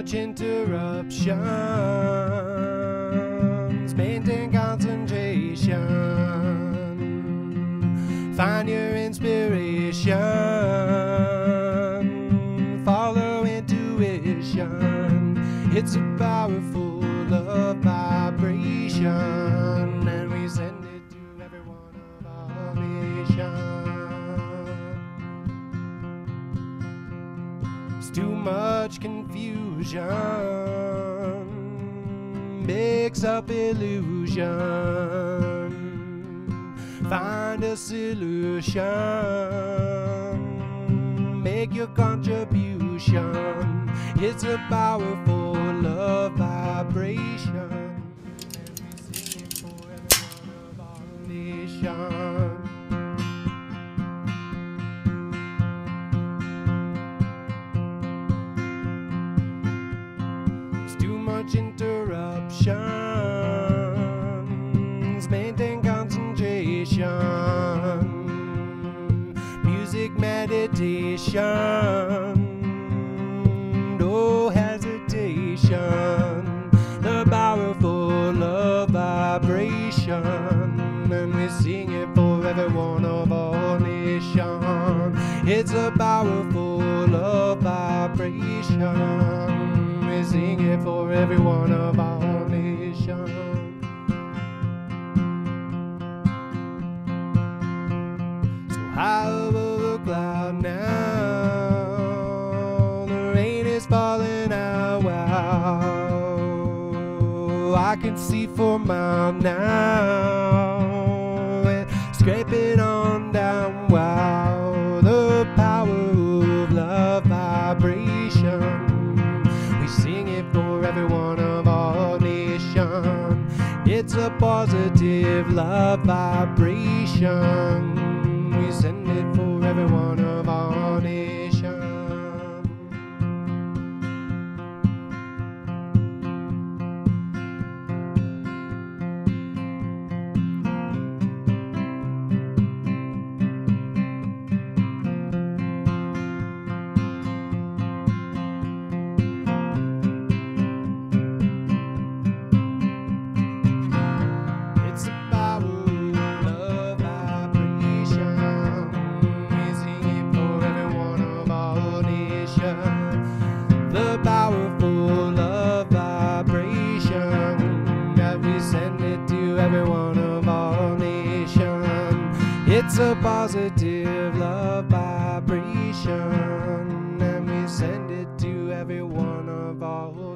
much interruptions. Maintain concentration. Find your inspiration. Follow intuition. It's a powerful love vibration. It's too much confusion. Mix up illusion. Find a solution. Make your contribution. It's a powerful love vibration. Much interruptions. Maintain concentration. Music meditation. No hesitation. The powerful love vibration. And we sing it for every one of our nation. It's a powerful love vibration. Sing it for every one of our nation. So high over the cloud now, the rain is falling out. Wow, I can see for a mile now, and scraping on down. Wow, it for every one of our nation. It's a positive love vibration. It's a positive love vibration, and we send it to every one of our.